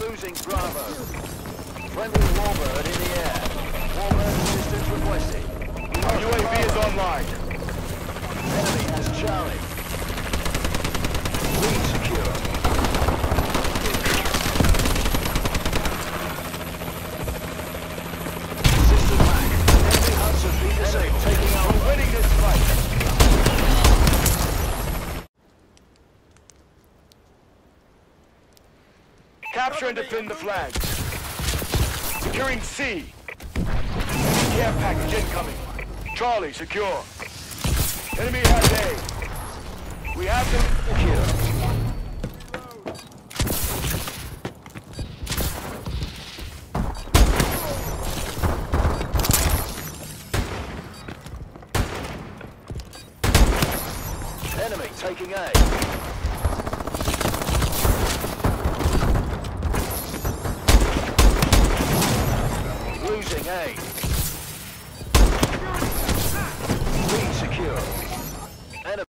Bravo. Friendly Warbird in the air. Warbird assistance requested. Our UAV is online. Enemy has Charlie. Capture and defend the flags. Securing C. Care package incoming. Charlie, secure. Enemy has A. We have them secure. Enemy taking A. Hey.